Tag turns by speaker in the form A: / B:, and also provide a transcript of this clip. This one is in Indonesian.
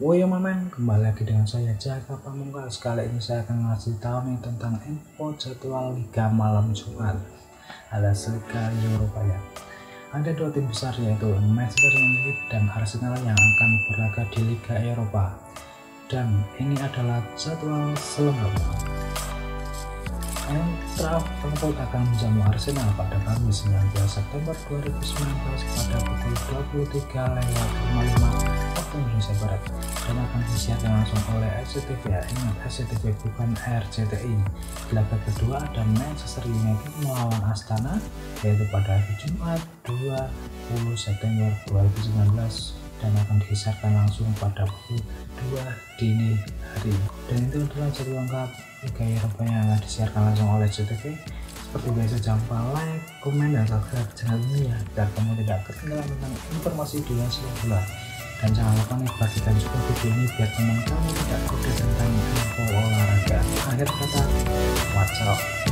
A: Woyo mamen, kembali lagi dengan saya Jaka Pamungkas. Kali ini saya akan ngasih tahu nih tentang info jadwal Liga malam Jumat alias Liga Eropa ya. Ada dua tim besar yaitu Manchester United dan Arsenal yang akan berlaga di Liga Eropa. Dan ini adalah jadwal selengkapnya. Eintracht Frankfurt akan menjamu Arsenal pada Kamis 19 September 2019 pada pukul 23 lewat 55 waktu Indonesia Barat dan akan disiarkan langsung oleh SCTV ya ingat SCTV bukan RCTI laga kedua ada Manchester United melawan Astana yaitu pada hari Jumat 20 September 2019 dan akan disiarkan langsung pada pukul 2 dini hari dan itu adalah jadwal lengkap Liga Eropa yang akan disiarkan langsung oleh SCTV seperti biasa jangan lupa like, komen, dan subscribe channel ini ya biar kamu tidak ketinggalan tentang informasi dunia sepak bola dan jangan lupa nih bagikan juga video ini biar teman kamu tidak kode tentang info olahraga. Akhir kata what's